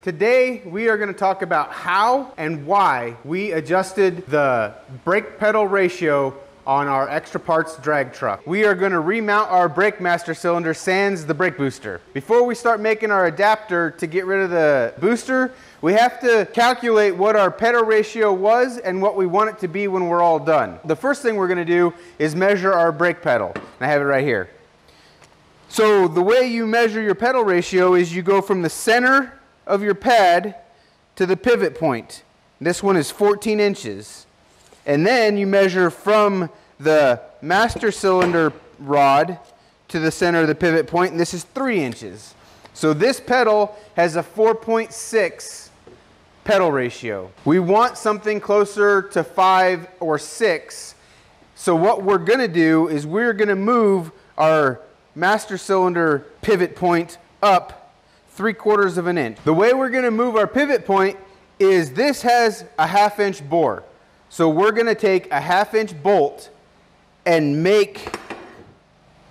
Today, we are going to talk about how and why we adjusted the brake pedal ratio on our extra parts drag truck. We are going to remount our brake master cylinder sans the brake booster. Before we start making our adapter to get rid of the booster, we have to calculate what our pedal ratio was and what we want it to be when we're all done. The first thing we're going to do is measure our brake pedal. I have it right here. So the way you measure your pedal ratio is you go from the center of your pad to the pivot point. This one is 14 inches. And then you measure from the master cylinder rod to the center of the pivot point, and this is 3 inches. So this pedal has a 4.6 pedal ratio. We want something closer to 5 or 6. So what we're going to do is we're going to move our master cylinder pivot point up three quarters of an inch. The way we're gonna move our pivot point is this has a half inch bore. So we're gonna take a half inch bolt and make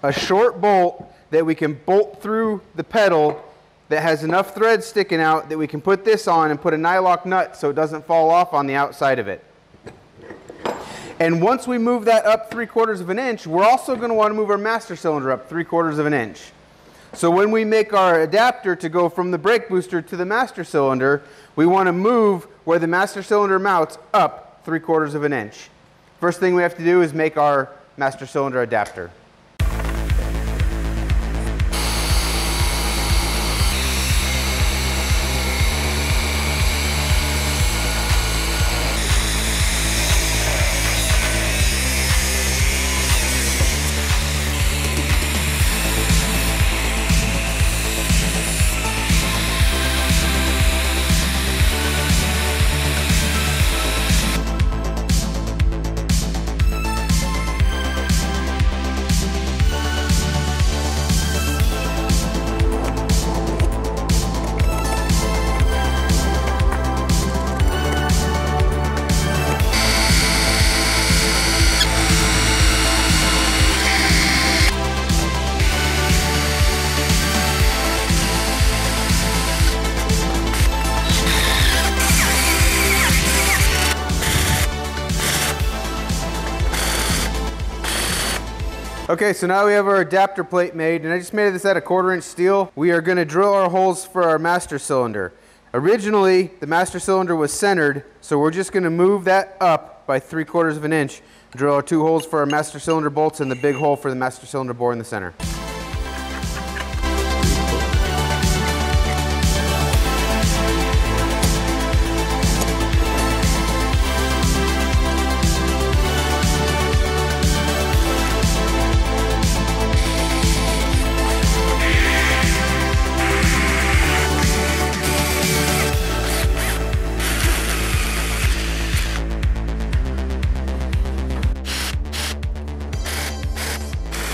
a short bolt that we can bolt through the pedal that has enough thread sticking out that we can put this on and put a nylock nut so it doesn't fall off on the outside of it. And once we move that up three quarters of an inch, we're also going to want to move our master cylinder up three quarters of an inch. So when we make our adapter to go from the brake booster to the master cylinder, we want to move where the master cylinder mounts up three quarters of an inch. First thing we have to do is make our master cylinder adapter. Okay, so now we have our adapter plate made, and I just made this out of quarter inch steel. We are gonna drill our holes for our master cylinder. Originally, the master cylinder was centered, so we're just gonna move that up by three quarters of an inch, drill our two holes for our master cylinder bolts and the big hole for the master cylinder bore in the center.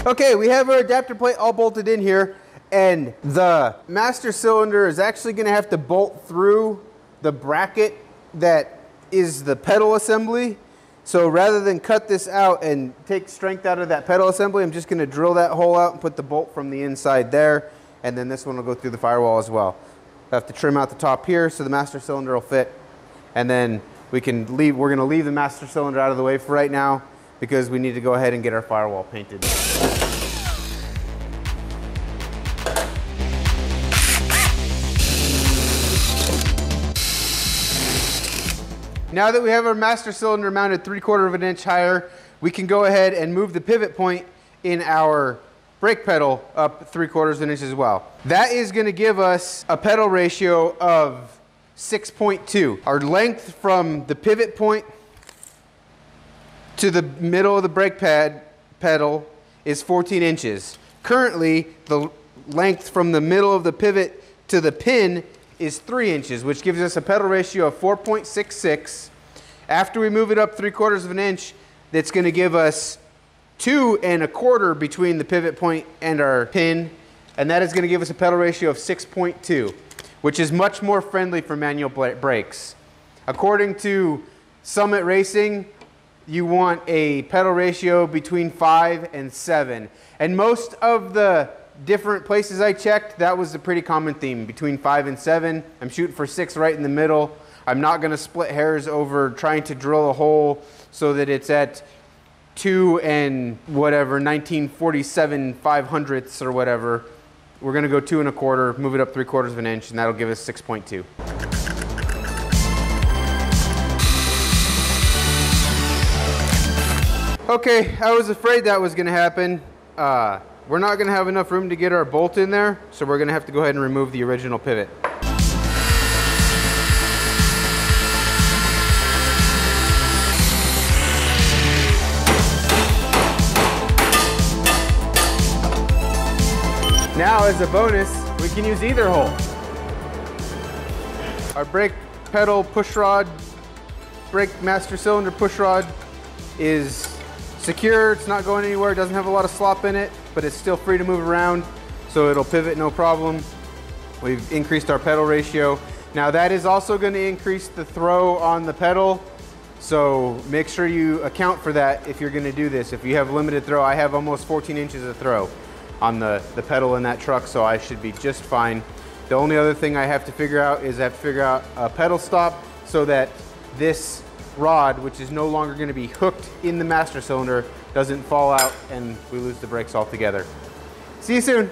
Okay, we have our adapter plate all bolted in here and the master cylinder is actually going to have to bolt through the bracket that is the pedal assembly. So rather than cut this out and take strength out of that pedal assembly, I'm just going to drill that hole out and put the bolt from the inside there. And then this one will go through the firewall as well. I have to trim out the top here so the master cylinder will fit. And then we can leave, we're going to leave the master cylinder out of the way for right now because we need to go ahead and get our firewall painted. Now that we have our master cylinder mounted three quarter of an inch higher, we can go ahead and move the pivot point in our brake pedal up three quarters of an inch as well. That is going to give us a pedal ratio of 6.2. Our length from the pivot point to the middle of the brake pad pedal is 14 inches. Currently, the length from the middle of the pivot to the pin is 3 inches, which gives us a pedal ratio of 4.66. After we move it up 3 quarters of an inch, that's going to give us 2 and a quarter between the pivot point and our pin, and that is going to give us a pedal ratio of 6.2, which is much more friendly for manual brakes. According to Summit Racing, you want a pedal ratio between 5 and 7. And most of the different places I checked, that was a pretty common theme between five and seven. I'm shooting for six right in the middle. I'm not gonna split hairs over trying to drill a hole so that it's at two and whatever, 1947 five hundredths or whatever. We're gonna go two and a quarter, move it up three quarters of an inch, and that'll give us 6.2. Okay, I was afraid that was gonna happen. Uh, we're not gonna have enough room to get our bolt in there, so we're gonna have to go ahead and remove the original pivot. Now, as a bonus, we can use either hole. Our brake pedal push rod, brake master cylinder push rod is secure. It's not going anywhere. It doesn't have a lot of slop in it, but it's still free to move around, so it'll pivot no problem. We've increased our pedal ratio. Now that is also going to increase the throw on the pedal, so make sure you account for that if you're going to do this. If you have limited throw, I have almost 14 inches of throw on the, the pedal in that truck, so I should be just fine. The only other thing I have to figure out is I have to figure out a pedal stop so that this rod, which is no longer gonna be hooked in the master cylinder, doesn't fall out and we lose the brakes altogether. See you soon.